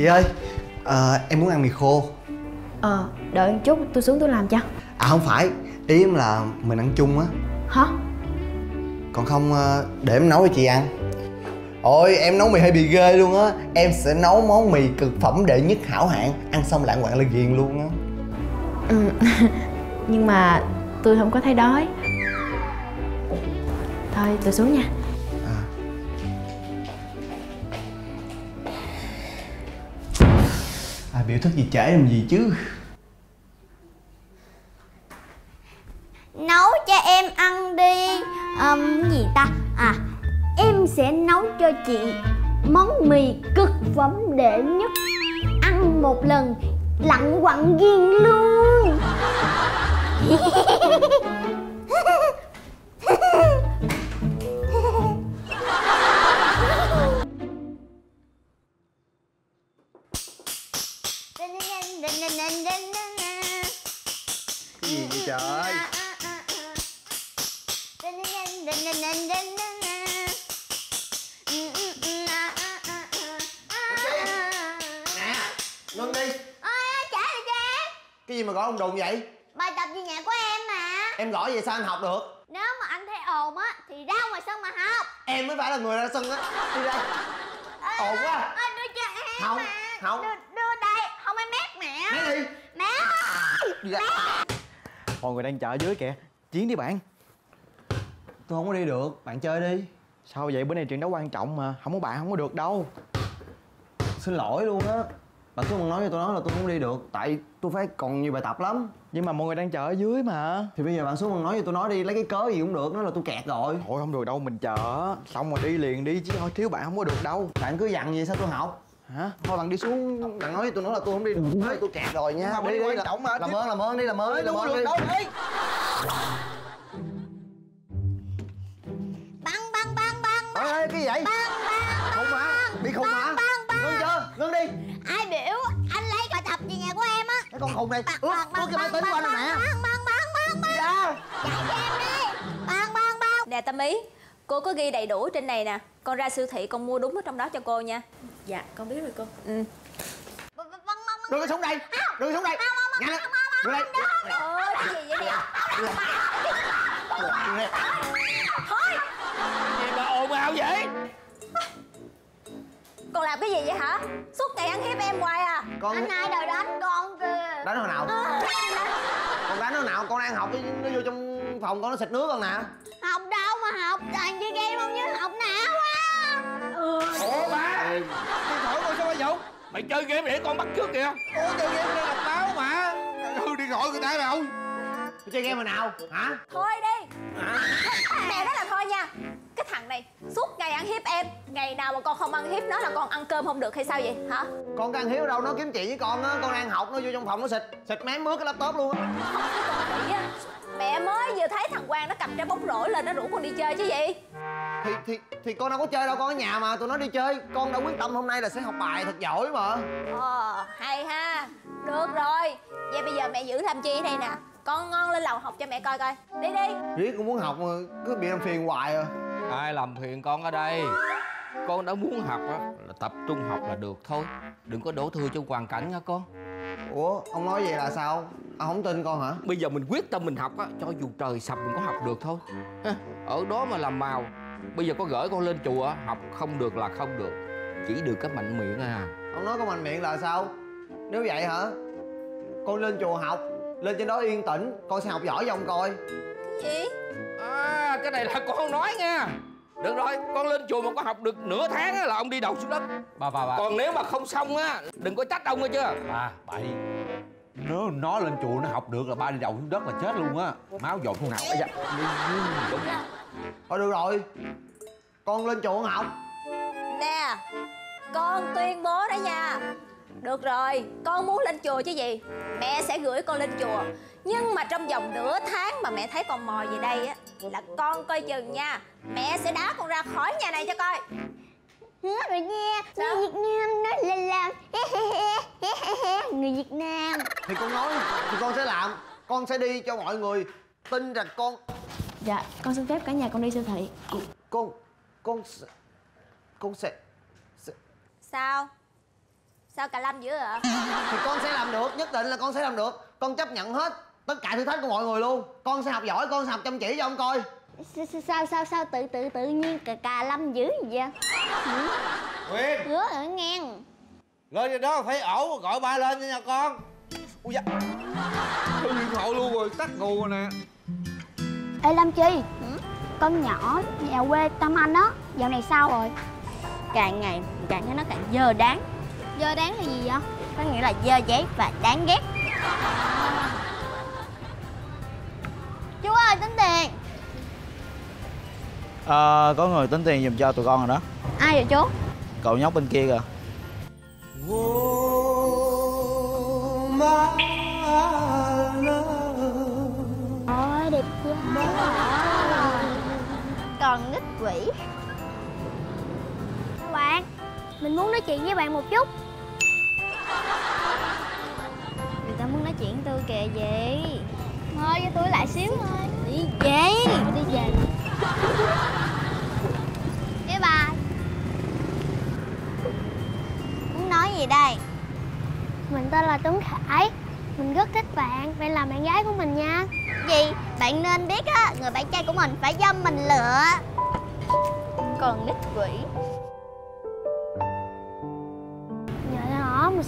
chị ơi à, em muốn ăn mì khô. Ờ, đợi một chút tôi xuống tôi làm cho. À không phải ý em là mình ăn chung á. Hả? còn không ờ, để em nấu cho chị ăn. Ôi em nấu mì hơi bị ghê luôn á. Em sẽ nấu món mì cực phẩm đệ nhất hảo hạng ăn xong lãng quạng là ghiền luôn á. Ừ, nhưng mà tôi không có thấy đói. Thôi tôi xuống nha à biểu thức gì trễ làm gì chứ? Nấu cho em ăn đi. Um, gì ta? À em sẽ nấu cho chị Món mì cực phẩm đệ nhất. Ăn một lần lặng quặng ghiền luôn. nè ngưng đi. Ôi, trả lại cho em cái gì mà gọi ông đùng vậy? Bài tập về nhà của em mà? Em gõ về sao anh học được? Nếu mà anh thấy ồn á Thì ra ngoài sân mà học. Em mới phải là người ra sân á. Đi đây ồn quá. Ơ, đưa cho em Không, mà. không. đưa, đưa đây. Không em mép mẹ. Nói đi. Mẹ đi ra. Mọi người đang chờ ở dưới kìa. Chiến đi bạn tôi không có đi được. Bạn chơi đi. Sao vậy? Bữa nay chuyện đó quan trọng mà. Không có bạn không có được đâu. Xin lỗi luôn á. Bạn cứ nói cho tôi nói là tôi không đi được. Tại tôi phải còn nhiều bài tập lắm. Nhưng mà mọi người đang chờ ở dưới mà. Thì bây giờ bạn xuống bạn nói cho tôi nói đi. Lấy cái cớ gì cũng được. Nói là tôi kẹt rồi. Thôi không được đâu. Mình chờ. Xong rồi đi liền đi. Chứ thôi thiếu bạn không có được đâu. Bạn cứ dặn gì sao tôi học? Hả? thôi bạn đi xuống. Bạn nói với tôi nói là tôi không đi được. Nói tôi kẹt rồi nha. Mà đi quan đi trọng mà. làm ơn làm ơn đi làm ơn đi làm ơn đi cái gì vậy? Băng băng không hả? bị khùng hả? Băng băng ngưng chưa? Ngưng đi. Ai biểu anh lấy bài tập về nhà của em á? Cái con khùng này. Băng ướt băng ướt băng cái máy tính của anh nè băng băng băng băng đi ra chạy cho em đi. Băng băng băng Nè Tâm Ý, cô có ghi đầy đủ trên này nè. Con ra siêu thị con mua đúng ở trong đó cho cô nha. Dạ, con biết rồi cô. Ừ. Băng băng băng đưa cái súng đây. Đưa cái súng đây. Nhanh lên. đưa đây. Ôi, cái gì vậy nè? Đây gì mà ồn ào vậy? Con làm cái gì vậy hả? Suốt ngày ăn hiếp em hoài à. Con anh hai đời đánh con kìa. Đánh hồi nào? Con đánh hồi nào? Con đang học nó nó vô trong phòng con nó xịt nước con nè. Học đâu mà học? Toàn chơi game không như học não quá. Ủa ba? Đi khỏi con sao ba dụng mày chơi game để con bắt trước kìa. Ủa chơi game đây đọc báo mà. Hư điện thoại người ta đâu? Chơi game hồi nào? Hả? Thôi đi Mẹ nói là thôi nha. Cái thằng này suốt ngày ăn hiếp em Ngày nào mà con không ăn hiếp nó là con ăn cơm không được hay sao vậy hả? con can hiếu đâu nó kiếm chuyện với con á con đang học nó vô trong phòng nó xịt xịt mém mướt cái laptop luôn á. Mẹ mới vừa thấy thằng Quang nó cầm trái bóng rổ lên nó rủ con đi chơi chứ gì. Thì thì thì con đâu có chơi đâu con ở nhà mà tụi nó đi chơi. Con đã quyết tâm hôm nay là sẽ học bài thật giỏi mà. Ờ hay ha. Được rồi. Vậy bây giờ mẹ giữ làm chi đây nè Con ngon lên lầu học cho mẹ coi coi. Đi đi. Riết con muốn học mà cứ bị làm phiền hoài à. Ai làm phiền con ở đây? Con đã muốn học á là tập trung học là được thôi. Đừng có đổ thừa cho hoàn cảnh nha con. Ủa ông nói vậy là sao? Ông không tin con hả? Bây giờ mình quyết tâm mình học á cho dù trời sập mình có học được thôi. Ở đó mà làm màu. Bây giờ có gửi con lên chùa học không được là không được. Chỉ được cái mạnh miệng à. Ông nói con mạnh miệng là sao? Nếu vậy hả? Con lên chùa học lên trên đó yên tĩnh con sẽ học giỏi cho ông coi. Gì? À cái này là con nói nha. Được rồi con lên chùa mà có học được nửa tháng á là ông đi đầu xuống đất. Bà bà bà. Còn nếu mà không xong á đừng có trách ông nghe chưa? Bà bà đi. Nếu nó lên chùa nó học được là ba đi đầu xuống đất là chết luôn á. Máu dồn không nào dạ. thôi được rồi con lên chùa học. Nè Con tuyên bố đó nha Được rồi Con muốn lên chùa chứ gì? Mẹ sẽ gửi con lên chùa. Nhưng mà trong vòng nửa tháng mà mẹ thấy con mò về đây á Là con coi chừng nha Mẹ sẽ đá con ra khỏi nhà này cho coi. Hứa rồi nha Sao? Người Việt Nam nói là làm. Người Việt Nam. Thì con nói thì con sẽ làm. Con sẽ đi cho mọi người tin rằng con Dạ, con xin phép cả nhà con đi siêu thị. Con con sẽ con sẽ, sẽ Sao sao cà lâm dữ ạ thì con sẽ làm được nhất định là con sẽ làm được. Con chấp nhận hết tất cả thử thách của mọi người luôn. Con sẽ học giỏi con sẽ học chăm chỉ cho ông coi. Sao sao sao sao, tự tự tự nhiên cà cà lâm dữ gì vậy? Nguyên hứa ở ngang. Lên trên đó phải ổ gọi ba lên nha con. Ui da. Thư điện thoại luôn rồi tắt nguồn rồi nè. Ê lâm chi. Con nhỏ nhà quê tâm anh á dạo này sao rồi? Càng ngày càng thấy nó càng dơ đáng dơ đáng là gì vậy? Có nghĩa là dơ giấy và đáng ghét. Chú ơi tính tiền. Ờ, có người tính tiền giùm cho tụi con rồi đó. Ai vậy chú? Cậu nhóc bên kia kìa. Ôi đẹp quá. Còn nít quỷ. Bạn mình muốn nói chuyện với bạn một chút người ta muốn nói chuyện tôi kìa gì thôi cho tôi lại xíu thôi. Đi về. Đi về. Bye bye. Muốn nói gì đây? Mình tên là Tuấn Khải. Mình rất thích bạn. Bạn làm bạn gái của mình nha. Gì? Bạn nên biết á Người bạn trai của mình phải do mình lựa. Còn nít quỷ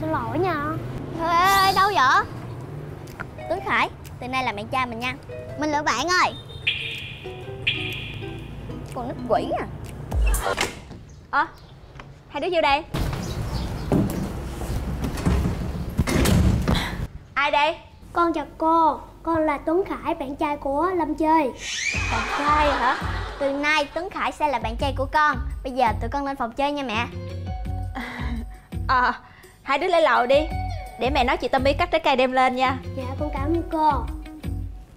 xin lỗi nha. Ê, ê, đâu vậy? Tuấn Khải Từ nay là bạn trai mình nha. Mình lựa bạn ơi. Còn nít quỷ à. Ơ hai đứa vô đây. Ai đây? Con chào cô. Con là Tuấn Khải, bạn trai của Lâm Chơi. Bạn trai hả? Từ nay Tuấn Khải sẽ là bạn trai của con. Bây giờ tụi con lên phòng chơi nha mẹ. Ờ hai đứa lên lầu đi. Để mẹ nói chị tâm ý cắt trái cây đem lên nha. Dạ con cảm ơn cô.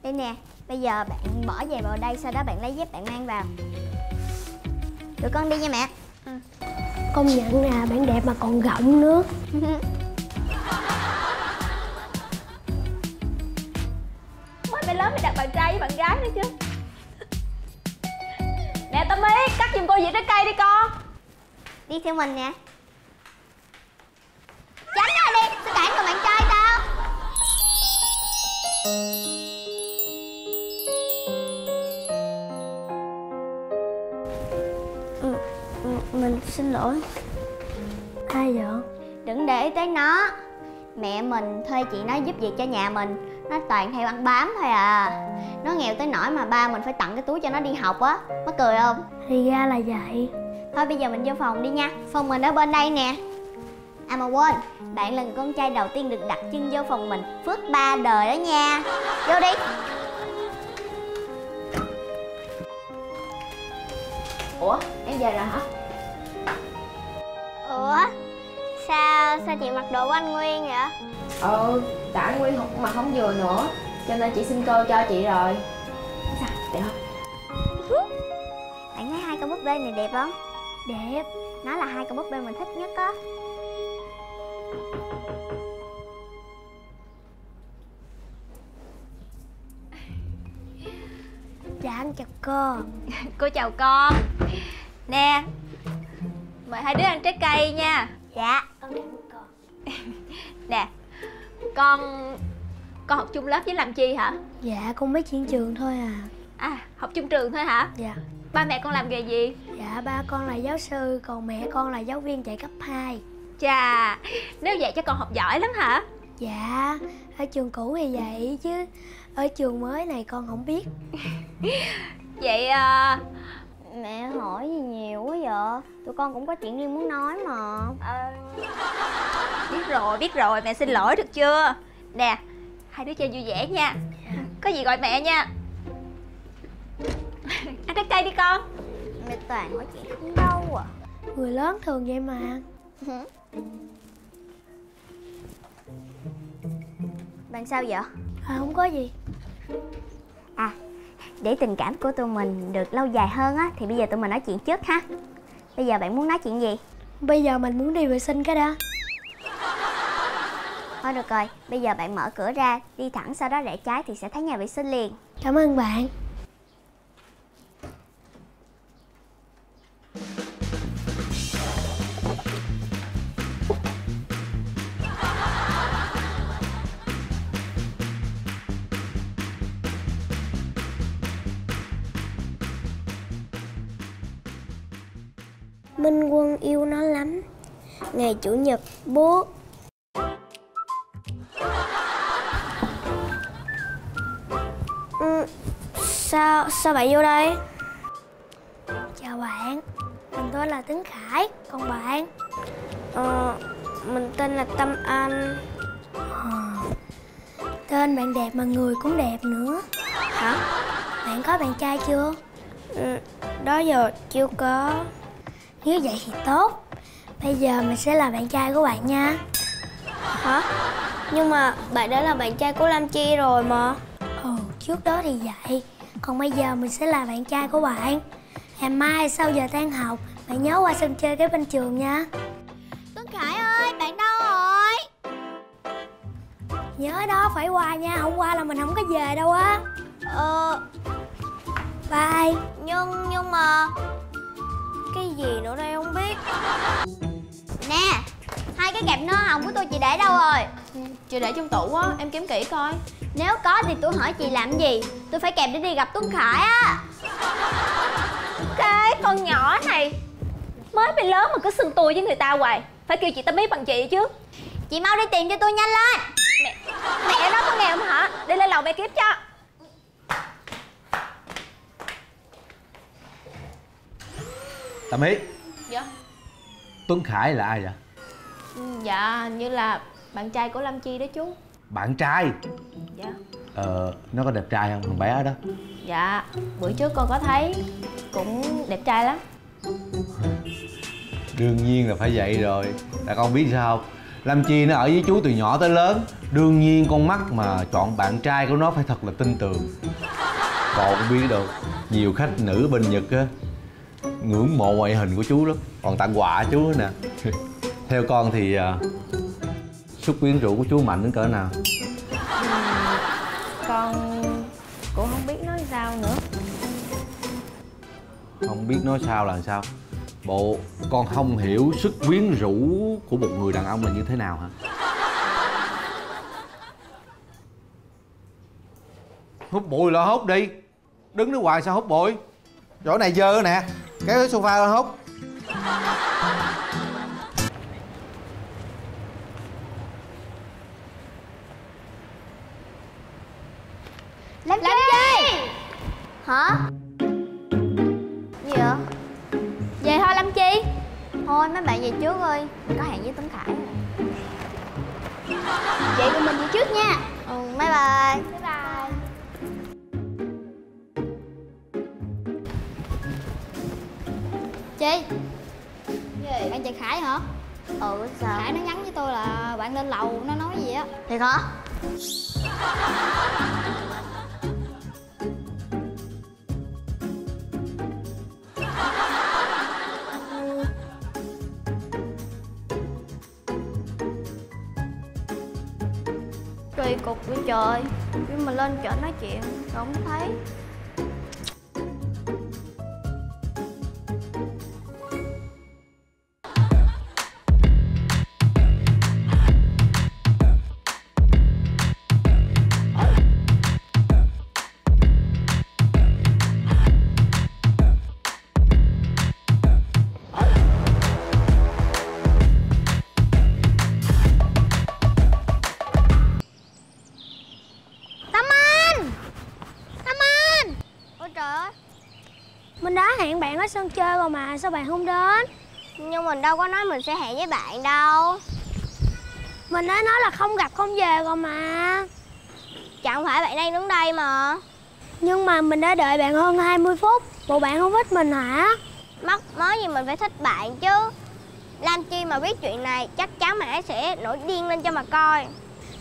Đây nè Bây giờ bạn bỏ giày vào đây Sau đó bạn lấy dép bạn mang vào. Tụi con đi nha mẹ. Công nhận à bạn đẹp mà còn rộng nữa. Mới mày lớn mày đặt bạn trai với bạn gái nữa chứ. Nè tâm ý cắt giùm cô dĩa trái cây đi con. Đi theo mình nè Tránh ra đi Sao cản người bạn trai tao? Ừ, Mình xin lỗi. Ai vậy? Đừng để ý tới nó. Mẹ mình thuê chị nó giúp việc cho nhà mình. Nó toàn theo ăn bám thôi à. Nó nghèo tới nỗi mà ba mình phải tặng cái túi cho nó đi học á. Mắc cười không? Thì ra là vậy. Thôi bây giờ mình vô phòng đi nha. Phòng mình ở bên đây nè À mà quên Bạn là người con trai đầu tiên được đặt chân vô phòng mình. Phước ba đời đó nha. Vô đi. Ủa em về rồi hả? Ủa Sao sao chị mặc đồ của anh Nguyên vậy? Ừ tại anh Nguyên không mà không vừa nữa Cho nên chị xin cô cho chị rồi. Sao đẹp không Bạn thấy hai con búp bê này đẹp không? Đẹp. Nó là hai con búp bê mình thích nhất á Dạ anh chào cô. Cô chào con. Nè mời hai đứa ăn trái cây nha. Dạ Con cảm ơn nè con con học chung lớp với làm chi hả? Dạ con mới chuyển trường thôi à. À học chung trường thôi hả? Dạ. Ba mẹ con làm nghề gì? Dạ ba con là giáo sư Còn mẹ con là giáo viên dạy cấp 2 chà. Nếu vậy chắc con học giỏi lắm hả? Dạ Ở trường cũ thì vậy chứ. Ở trường mới này con không biết. Vậy à, Mẹ hỏi gì nhiều quá vậy? Tụi con cũng có chuyện riêng muốn nói mà. À, biết rồi biết rồi. Mẹ xin lỗi được chưa? Nè hai đứa chơi vui vẻ nha. Có gì gọi mẹ nha. Ăn trái cây đi con. Mẹ toàn nói chuyện không đâu à. Người lớn thường vậy mà Bạn sao vậy? À không có gì. À để tình cảm của tụi mình được lâu dài hơn á Thì bây giờ tụi mình nói chuyện trước ha. Bây giờ bạn muốn nói chuyện gì? Bây giờ mình muốn đi vệ sinh cái đã. Thôi được rồi, bây giờ bạn mở cửa ra Đi thẳng sau đó rẽ trái thì sẽ thấy nhà vệ sinh liền. Cảm ơn bạn Ngày Chủ nhật bố ừ, Sao sao bạn vô đây? Chào bạn Mình tên là Tấn Khải Còn bạn? Ờ, mình tên là Tâm Anh Ờ, Tên bạn đẹp mà người cũng đẹp nữa Hả? Bạn có bạn trai chưa? Ừ, đó giờ chưa có Nếu vậy thì tốt Bây giờ mình sẽ là bạn trai của bạn nha. Hả? Nhưng mà bạn đã là bạn trai của Lam Chi rồi mà. Ừ, trước đó thì vậy. Còn bây giờ mình sẽ là bạn trai của bạn. Ngày mai sau giờ tan học Bạn nhớ qua sân chơi cái bên trường nha. Tuấn Khải ơi, bạn đâu rồi? Nhớ đó, phải qua nha. Không qua là mình không có về đâu á. Ờ. Bye. Nhưng, nhưng mà Cái gì nữa đây không biết Nè Hai cái kẹp nơ hồng của tôi chị để đâu rồi? Chị để trong tủ á, em kiếm kỹ coi. Nếu có thì tôi hỏi chị làm gì? Tôi phải kẹp để đi gặp Tuấn Khải á. Cái con nhỏ này. Mới bị lớn mà cứ xưng tôi với người ta hoài. Phải kêu chị tâm ý bằng chị chứ. Chị mau đi tìm cho tôi nhanh lên. Mẹ Mẹ nói con nghe không hả? Đi lên lầu mẹ kiếm cho. Tâm ý. Dạ Tuấn Khải là ai vậy? Ừ, Dạ, hình như là bạn trai của Lâm Chi đó chú. Bạn trai? Dạ. Ờ nó có đẹp trai không? Thằng bé đó. Dạ, bữa trước con có thấy Cũng đẹp trai lắm. Đương nhiên là phải vậy rồi. Tại con biết sao? Không Lâm Chi nó ở với chú từ nhỏ tới lớn. Đương nhiên con mắt mà chọn bạn trai của nó phải thật là tin tưởng Còn cũng biết đâu Nhiều khách nữ bên Nhật á Ngưỡng mộ ngoại hình của chú lắm Còn tặng quà chú nè. Theo con thì à, Sức quyến rũ của chú mạnh đến cỡ nào? Con cũng không biết nói sao nữa. Không biết nói sao là sao? Bộ con không hiểu sức quyến rũ của một người đàn ông là như thế nào hả? Hút bụi là hút đi. Đứng đó hoài sao hút bụi? Chỗ này dơ nè. Kéo cái sofa ra hút Làm chi? Hả? Gì vậy? Về thôi Lâm Chi. Thôi mấy bạn về trước ơi Mình có hẹn với Tuấn Khải rồi. Vậy tụi mình về trước nha. Ừ, bye bye. Bye bye. Chi Bạn chạy Khải hả? Ừ, sao? Khải nó nhắn với tôi là bạn lên lầu, nó nói gì á Thiệt hả? Kỳ cục vậy trời Nhưng mà lên chợ nói chuyện Không thấy mà Sao bạn không đến? Nhưng mình đâu có nói mình sẽ hẹn với bạn đâu. Mình đã nói là không gặp không về rồi mà. Chẳng phải bạn đang đứng đây mà. Nhưng mà mình đã đợi bạn hơn 20 phút. Bộ bạn không thích mình hả? Mắc mới gì mình phải thích bạn chứ. Lam Chi mà biết chuyện này Chắc chắn bạn ấy sẽ nổi điên lên cho mà coi.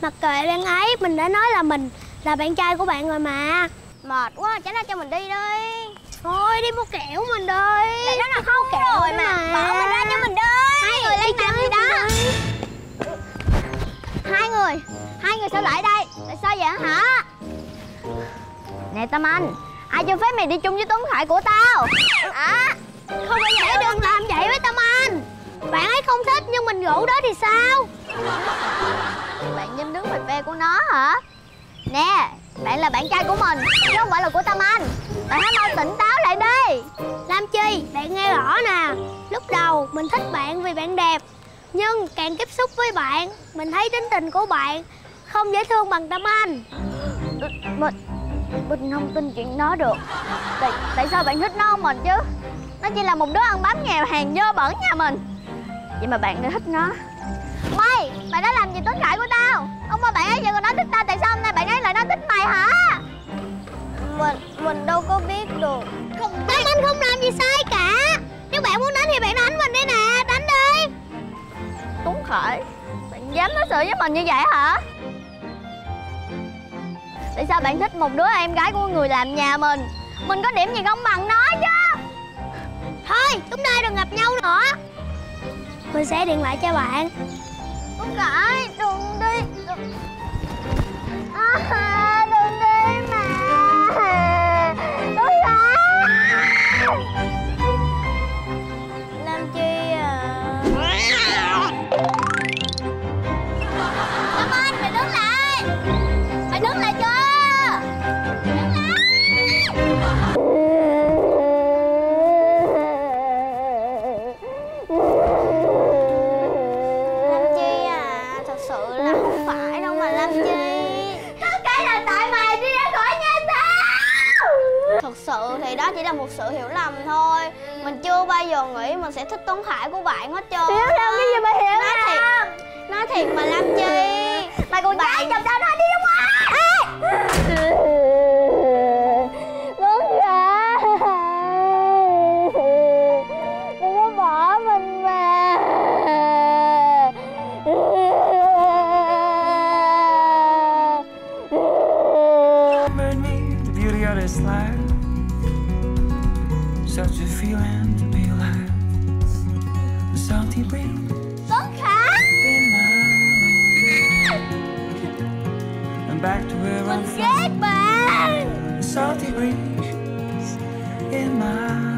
Mặc kệ bạn ấy Mình đã nói là mình là bạn trai của bạn rồi mà. Mệt quá tránh ra cho mình đi đi Thôi đi mua kẹo mình đi. Bạn nói là không kẹo rồi mà. Bỏ mình ra cho mình đi. Hai người lên làm gì đó. Hai người Hai người sao lại đây? Tại sao vậy hả? Nè Tâm Anh Ai cho phép mày đi chung với Tuấn Khải của tao? À Không bao giờ đừng làm vậy với Tâm Anh. Bạn ấy không thích nhưng mình rủ đó thì sao? Bạn dám đứng về phe của nó hả? Nè Bạn là bạn trai của mình Chứ không phải là của Tâm Anh Bạn hãy mau tỉnh táo lại đi. Lam Chi Bạn nghe rõ nè. Lúc đầu mình thích bạn vì bạn đẹp Nhưng càng tiếp xúc với bạn Mình thấy tính tình của bạn Không dễ thương bằng Tâm Anh. Mình Mình không tin chuyện đó được. Tại, tại sao bạn thích nó không mình chứ? Nó chỉ là một đứa ăn bám nghèo hàng dơ bẩn nhà mình. Vậy mà bạn lại thích nó. Mày, mày đã làm gì Tuấn Khải của tao? Hôm qua bạn ấy giờ còn nói thích tao Tại sao hôm nay bạn ấy lại nói thích mày hả? Mình, mình đâu có biết được. Không Tâm Anh không làm gì sai cả. Nếu bạn muốn đánh thì bạn đánh mình đi nè Đánh đi. Tuấn Khải Bạn dám nói sự với mình như vậy hả? Tại sao bạn thích một đứa em gái của người làm nhà mình? Mình có điểm gì không bằng nó chứ? Thôi chúng ta đừng gặp nhau nữa. Mình sẽ điện lại cho bạn. Tuấn Khải đừng đi. đừng... nghĩ mình sẽ thích Tuấn Khải của bạn hết trơn Hiểu lầm cái gì mà hiểu nói thiệt, nói thiệt mà Lam Chi? Mày còn bạn... chồng tao nói đi ngoài Tuấn back to where I'm Mình ghét bạn from. The salty breeze in my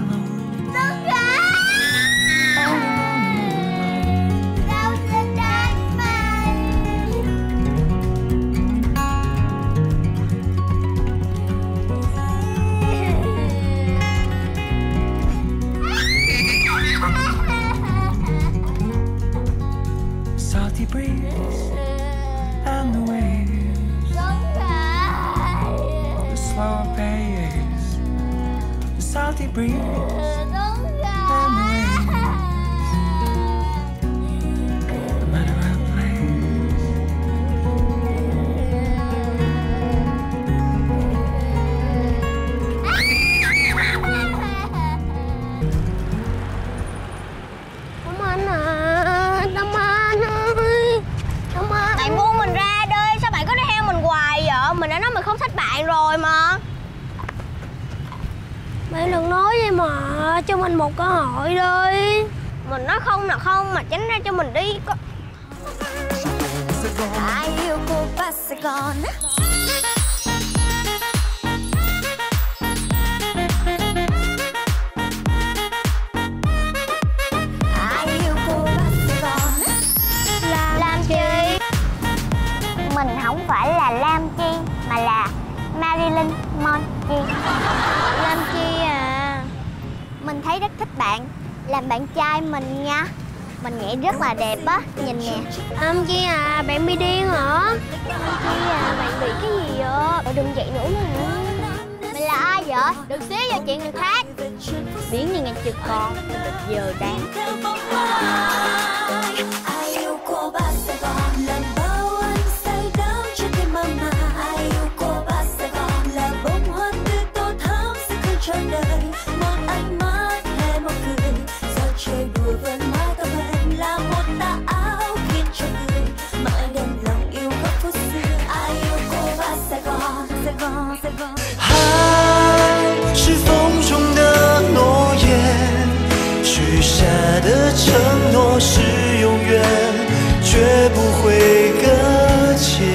salty breeze. Gòn Ai yêu cô ba Sài Gòn? Lam, Lam Chi. Mình không phải là Lam Chi Mà là Marilyn Monchi. Lam Chi à. Mình thấy rất thích bạn. Làm bạn trai mình nha Mình nghĩ rất là đẹp á Nhìn nè. Lam Chi à Bạn bị điên hả? Lam Chi à Bạn bị cái gì vậy? Đừng vậy nữa mà Mày là ai vậy? Đừng xía vào chuyện người khác. Biến như ngày chưa con Giờ đang 的承诺是永远绝不会